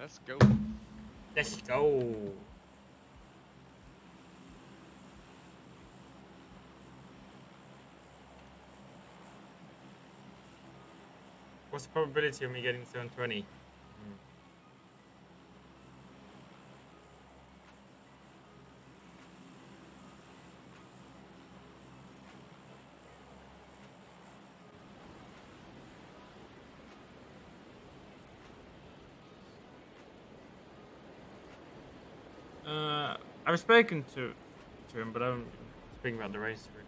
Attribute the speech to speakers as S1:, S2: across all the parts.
S1: Let's go.
S2: Let's go. What's the probability of me getting 720? Uh, I've spoken to to him, but I'm speaking about the race. really.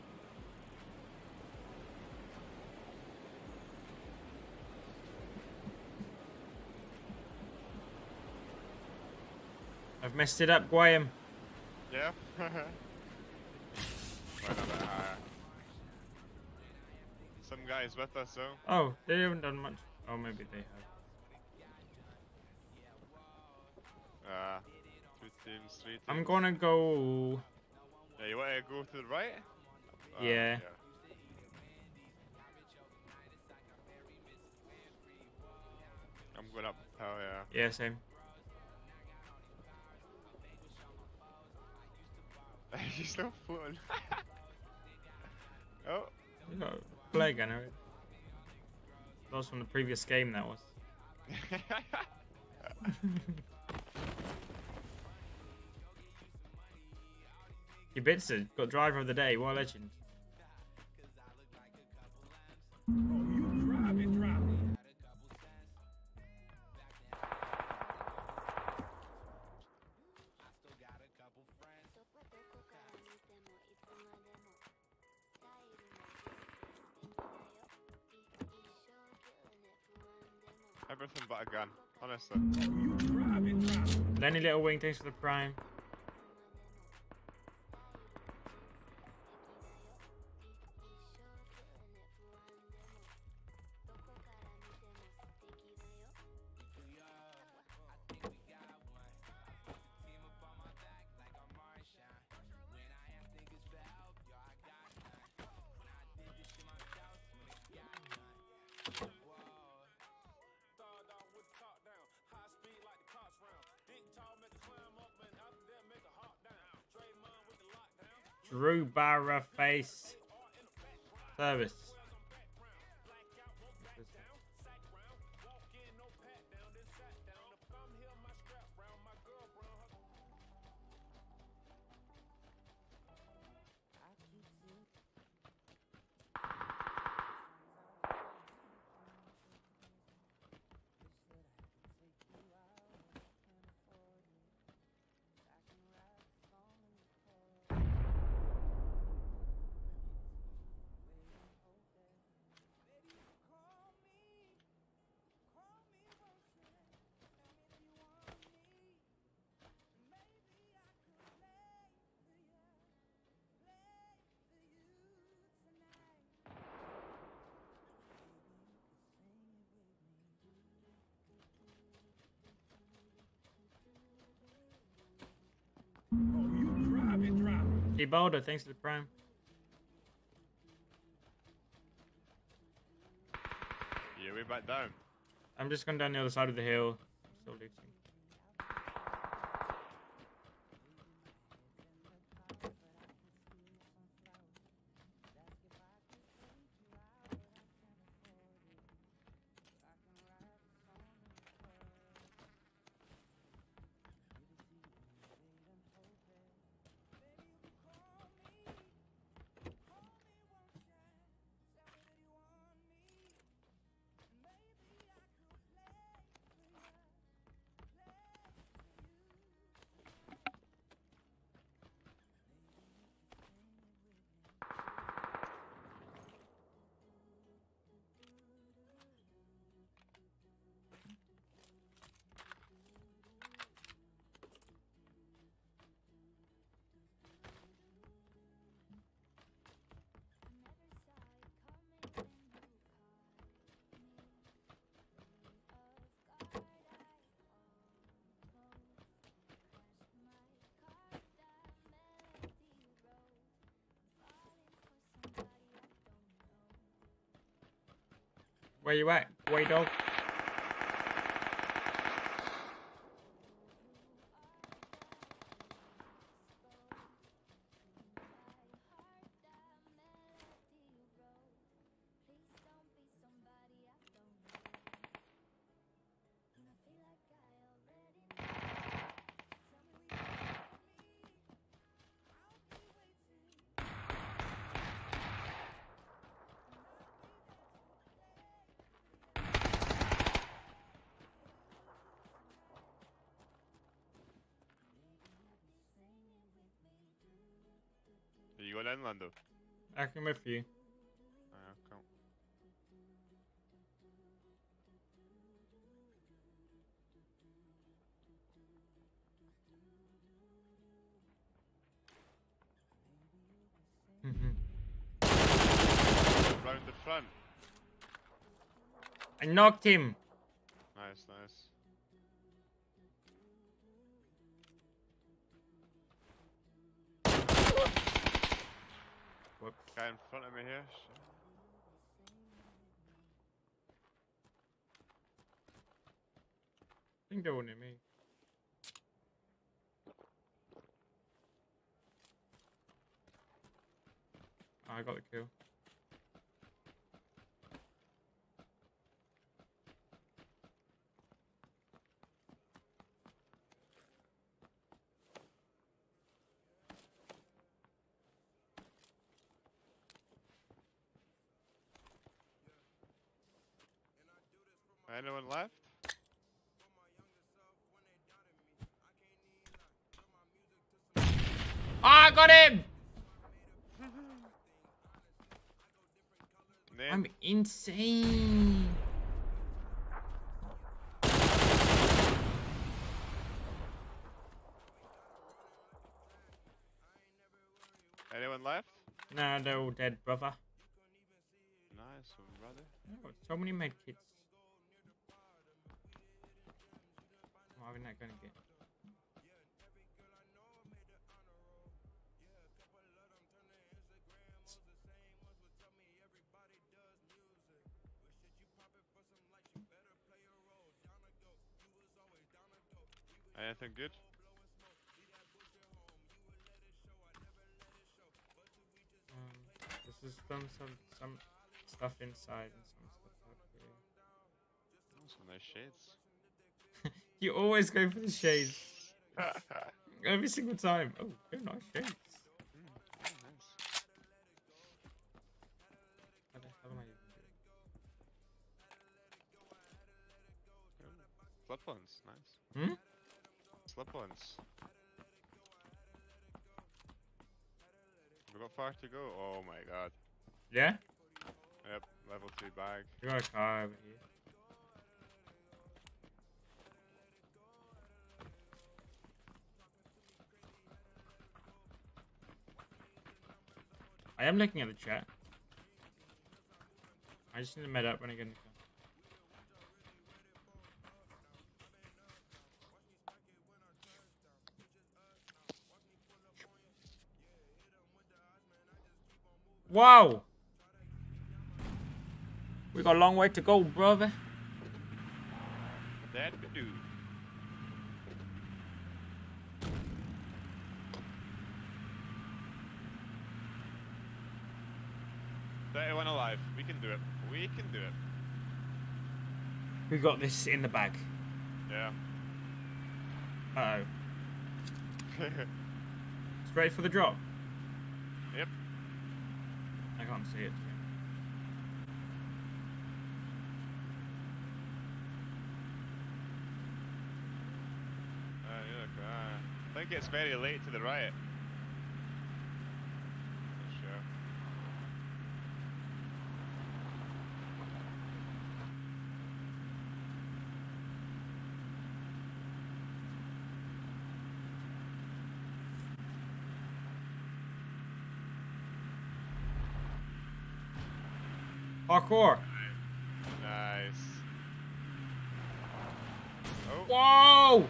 S2: I've messed it up, Graham.
S1: Yeah. Some guys with us though.
S2: Oh, they haven't done much. Oh, maybe they have.
S1: Two teams, three teams.
S2: I'm gonna go.
S1: Yeah, you want to go to the right? Uh,
S2: Yeah.
S1: I'm going up. Hell yeah.
S2: Yeah, same.
S1: You're still floating. oh.
S2: You got flag gunner. That was from the previous game. That was. Kubica got driver of the day. What a legend.
S1: Everything but a gun, honestly.
S2: Lenny Little Wing, thanks for the prime. Barra face service. Boulder, thanks to the prime.
S1: Yeah, we're back down.
S2: I'm just going down the other side of the hill. Still looting. Where you at, boy dog?
S1: Lando?
S2: I can for you.
S1: Ah. Round the front.
S2: I knocked him.
S1: Guy in front of me here.
S2: I think they're near me. I got the kill.
S1: Anyone left?
S2: Oh, I got him! I'm insane.
S1: Anyone left?
S2: Nah, they're all dead, brother.
S1: Nice one, brother.
S2: Oh, so many med kits. Why are we not gonna get?
S1: Anything good?
S2: Um, this is some some some stuff inside and some stuff out here.
S1: Some nice shades.
S2: You always go for the shades every single time. Oh, very nice shades.
S1: Mm, oh, nice.
S2: How the hell am I even doing?
S1: Slip-ons, nice.
S2: Hmm?
S1: Slip-ons. We got far to go. Oh my god.
S2: Yeah?
S1: Yep, level 2 bag.
S2: We got a car over here. I am looking at the chat. I just need to med up when I get in the car. Wow! We got a long way to go, brother.
S1: That dude. 31 alive. We can do it. We can do it.
S2: We got this in the bag.
S1: Yeah.
S2: Uh oh. Straight for the drop.
S1: Yep.
S2: I can't see it.
S1: Uh, uh, I think it's very late to the riot.
S2: Parkour.
S1: Nice. Oh,
S2: Whoa!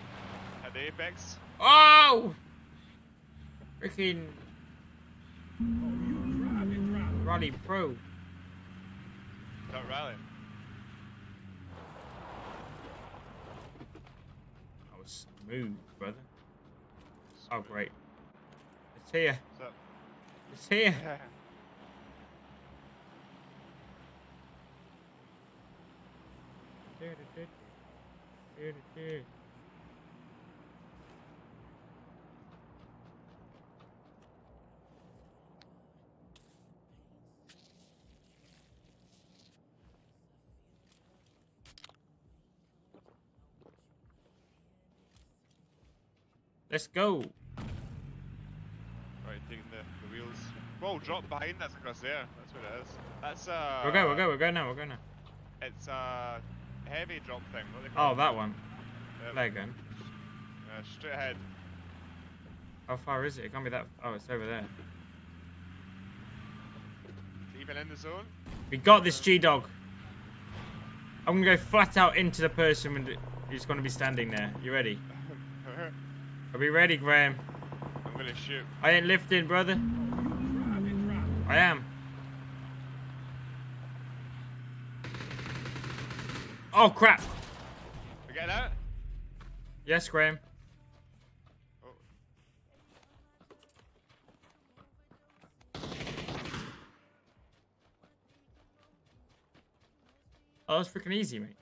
S1: had the apex.
S2: Oh! Freaking Rally Pro.
S1: Got rally.
S2: That was smooth, brother. Oh, great. It's here.
S1: What's up?
S2: It's here. Let's go.
S1: Right, taking the, the wheels. Small drop behind us across there. That's what it is. That's uh.
S2: We'll go, we'll go, we'll go now, we'll go now.
S1: It's a heavy drop thing. What do they call
S2: Oh, that one.
S1: it?
S2: There you go.
S1: Uh, straight ahead.
S2: How far is it? It can't be that. Oh, it's over there.
S1: Even in the zone.
S2: We got this, G Dog. I'm gonna go flat out into the person with- who's gonna be standing there. You ready? Are we ready, Graham?
S1: I'm gonna shoot.
S2: I ain't lifting, brother. I am. Oh crap!
S1: We getting out?
S2: Yes, Graham.
S1: Oh.
S2: Oh, that's freaking easy, mate.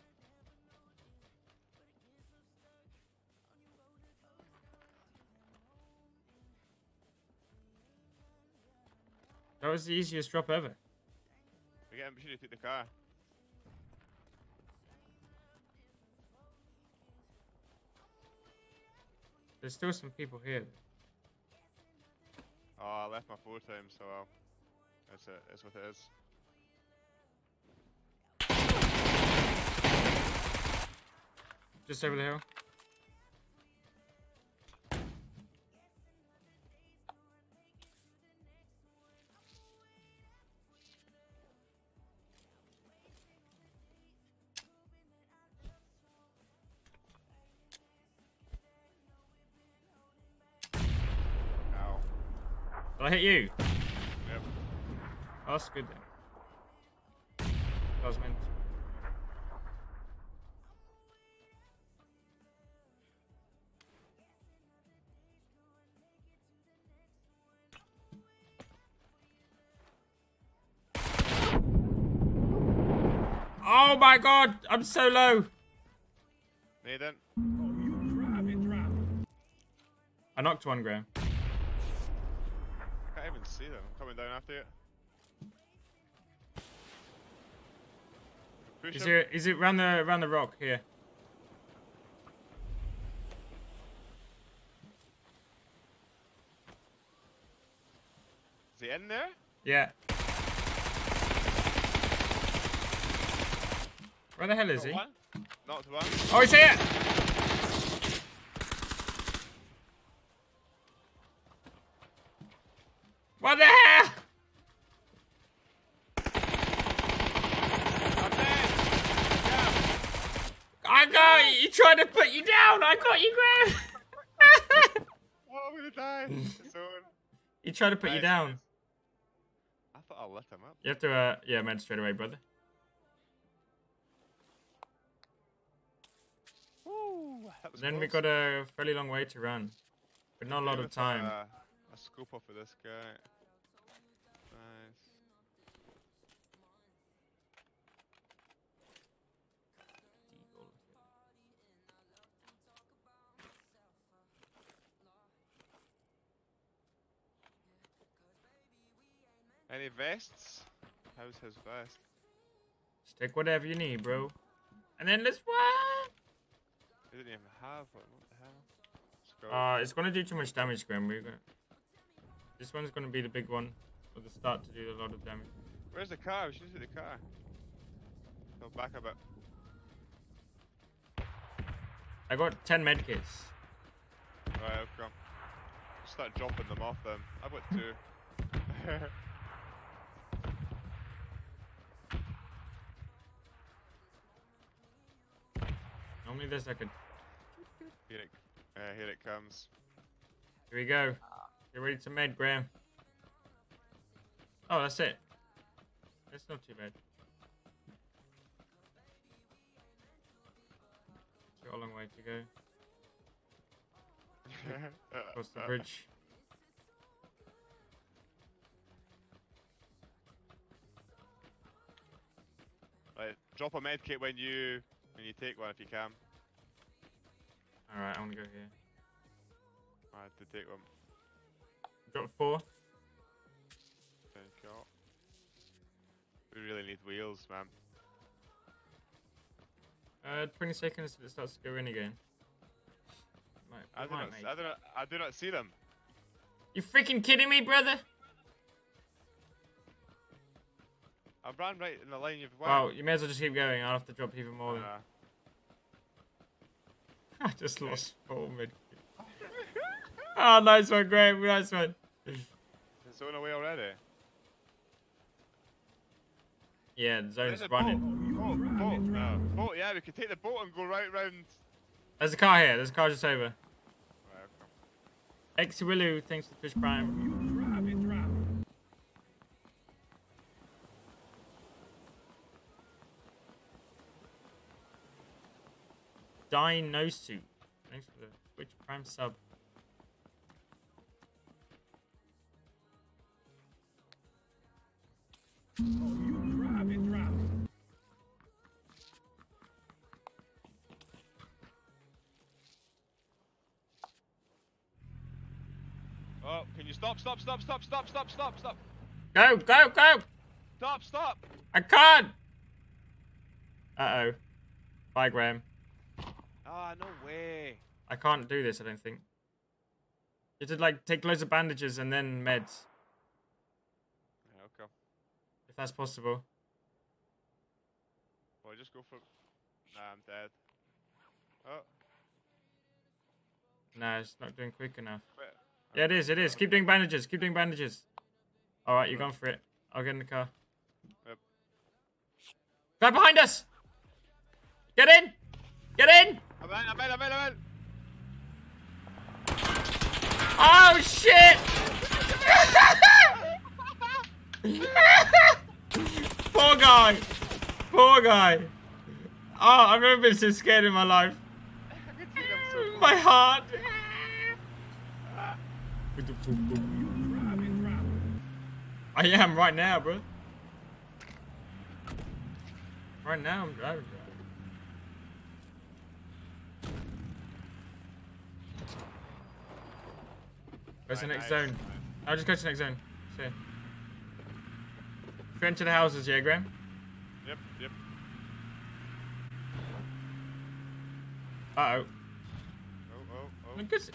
S2: That was the easiest drop ever.
S1: We getting. We should have took the car.
S2: There's still some people here.
S1: Oh, I left my four times, so well. That's it. That's what it is.
S2: Just over the hill. I hit you?
S1: Yep.
S2: Oh, that's good then. That was meant. Oh my god, I'm so low.
S1: Nathan.
S2: I knocked one, Graham.
S1: I can't even see them. I'm coming down after you. Push
S2: Is
S1: him.
S2: it is it round the round the rock here?
S1: Is he in there?
S2: Yeah. Where the hell is
S1: Not
S2: he?
S1: one. Knocked one.
S2: Oh, he's here! What the hell?
S1: I'm. Yeah.
S2: I got you. He tried to put you down. I got you, Graham.
S1: Oh, I'm gonna die. It's on.
S2: he tried to put you down.
S1: I thought I lit him up.
S2: You have to, uh, yeah, man, straight away, brother.
S1: Woo, that was
S2: Then we
S1: close.
S2: got a fairly long way to run, but not a lot of time.
S1: A, a scope off of this guy. Nice. Any vests? How's his vest?
S2: Stick whatever you need, bro. And then let's run.
S1: He didn't even have one. What the hell? Let's go.
S2: Uh, it's gonna do too much damage, Graham. We're gonna... This one's gonna be the big one for the start to do a lot of damage.
S1: Where's the car? We should see the car. Go back a bit.
S2: I got 10 medkits.
S1: Right, I'll come. Start dropping them off then. I've got two.
S2: Normally there's like a...
S1: here it, uh, here it comes.
S2: Here we go. Get ready to med, Graham. Oh, that's it. That's not too bad. Got a long way to go. Uh, Across the uh. bridge.
S1: Right, drop a med kit when you when you take one if you can.
S2: Alright, I want to go here.
S1: I have to take one.
S2: Drop four.
S1: Thank you. We really need wheels, man.
S2: Uh, 20 seconds till it starts to go in again. Might,
S1: I do not. I do not. I do not see them.
S2: You freaking kidding me, brother?
S1: I ran right in the line you've went.
S2: Well, you may as well just keep going. I'll have to drop even more.
S1: Uh,
S2: I just lost four mid. oh, nice one, Graham. Nice one.
S1: it's on away already.
S2: Yeah, the zone's running.
S1: Boat, boat, boat, no. Uh, boat, yeah, we could take the boat and go right round.
S2: There's a car here. There's a car just over.
S1: Right.
S2: X Willu, thanks for Twitch Prime. Dinosuit, thanks for the Twitch Prime sub.
S1: Oh, you drive it, drive it. Oh, can you stop, stop, stop, stop, stop, stop, stop, stop.
S2: Go, go, go.
S1: Stop, stop.
S2: I can't. Uh-oh. Bye, Graham.
S1: Ah, oh, no way.
S2: I can't do this, I don't think. You have to, like, take loads of bandages and then meds that's possible.
S1: Well, just go for. Nah, I'm dead. Oh,
S2: No, it's not doing quick enough. Yeah, it is, it is. Keep doing bandages, keep doing bandages. Alright, you're going for it. I'll get in the car.
S1: Yep.
S2: Guy behind us! Get in! Get in!
S1: I'm in, I'm in, I'm in, I'm in!
S2: Oh, shit! Poor guy! Poor guy! Oh, I've never been so scared in my life.
S1: I can see them so
S2: My heart! I am right now, bro. Right now, I'm driving. Where's the next zone? I'll just go to the next zone. See. Straight into the houses, yeah, Graham?
S1: Yep, yep.
S2: Uh oh.
S1: Oh, oh, oh.
S2: Look at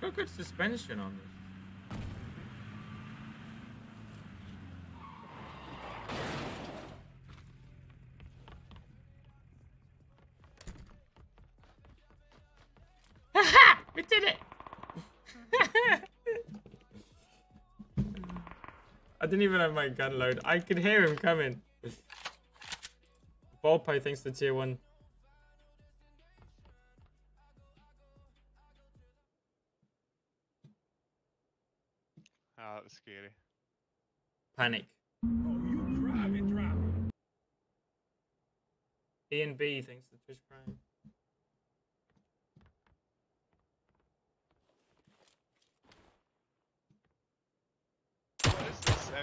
S2: got good suspension on this. I didn't even have my gun load. I could hear him coming. Volpe thinks the tier one.
S1: Oh, that was scary.
S2: Panic. Oh, you drive it, drive. E
S1: and B thinks the fish prime.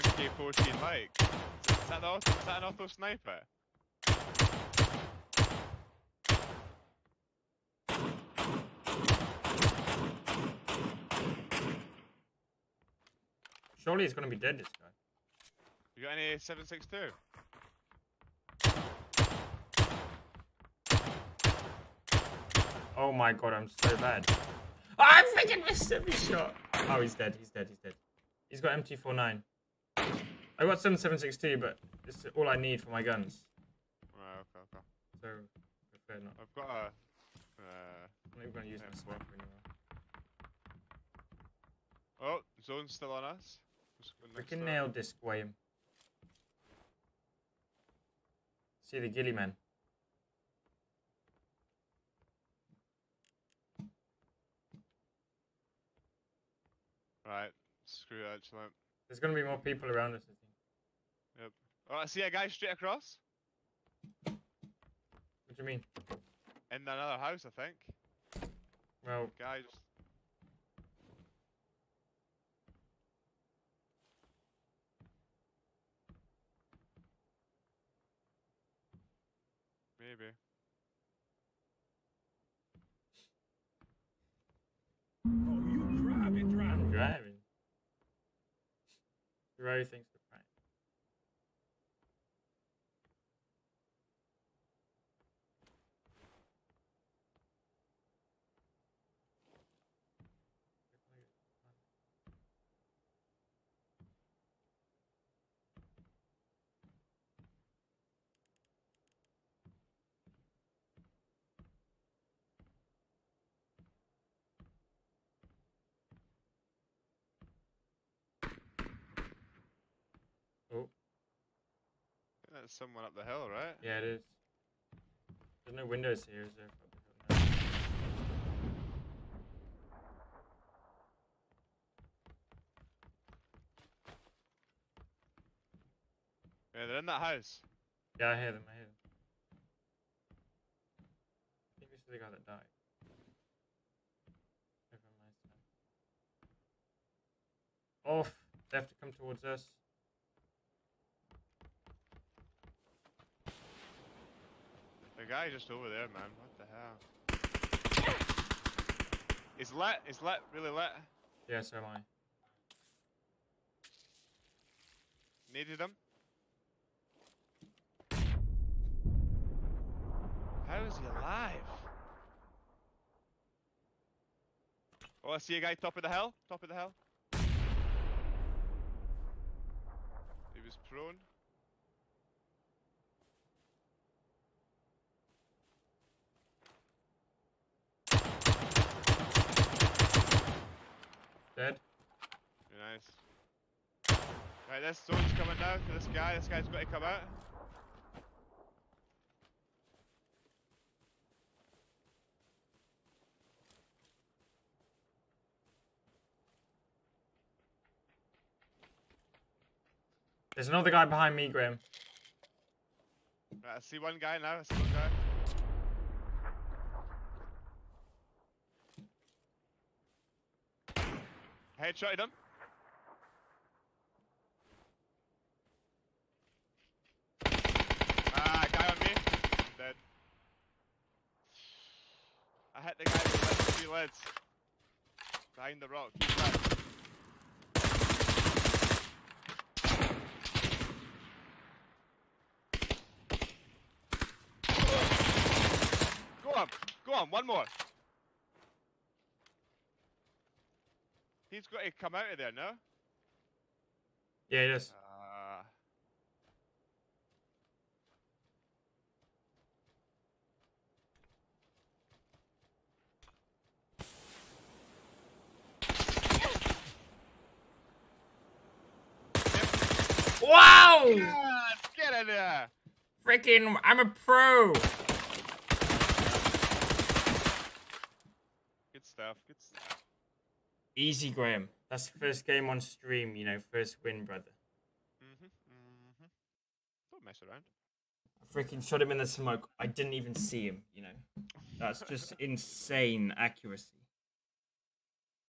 S1: MK14 like? Is that, auto, is that an auto sniper?
S2: Surely he's gonna be dead, this guy.
S1: You got any 762?
S2: Oh my god, I'm so bad. Oh, I freaking missed every shot. Oh, he's dead. He's dead. He's dead. He's got M249. I got 7762, but it's all I need for my guns.
S1: Right, okay, okay.
S2: So, prefer not.
S1: I've got a. Uh,
S2: I'm not even gonna use my sniper anymore.
S1: oh, zone's still on us. Go
S2: Freaking nail disc, William. See the ghillie man.
S1: Right, screw that, chill out.
S2: There's gonna be more people around us, I think. Yep.
S1: Oh, I see a guy straight across.
S2: What do you mean?
S1: In another house, I think.
S2: Well,
S1: Guy just. Maybe.
S2: Thinks the
S1: That's someone up the hill, right?
S2: Yeah, it is. There's no windows here, is there? No.
S1: Yeah, they're in that house.
S2: Yeah, I hear them. I hear them. I think this is the guy that died. Over on my side. Off. They have to come towards us.
S1: The guy just over there, man. What the hell? He's lit. He's lit. Really let.
S2: Yeah, so am I.
S1: Needed him. How is he alive? Oh, I see a guy top of the hill. Top of the hill. He was prone.
S2: Dead.
S1: Very nice. Right, this zone's coming now for this guy. This guy's got to come out.
S2: There's another guy behind me, Graham.
S1: Right, I see one guy now. I see one guy. Headshotted him. Ah, guy on me. Dead. I hit the guy with three leads. Behind the rock. He's dead. Go on, go on, one more. He's got to come out of there, no?
S2: Yeah, it is.
S1: Uh,
S2: Wow!
S1: yes, get in there.
S2: Freaking, I'm a pro.
S1: Good stuff, good stuff.
S2: Easy, Graham. That's the first game on stream, you know, first win, brother.
S1: Mhm, mhm. Don't mess around.
S2: I freaking shot him in the smoke. I didn't even see him, you know. That's just insane accuracy.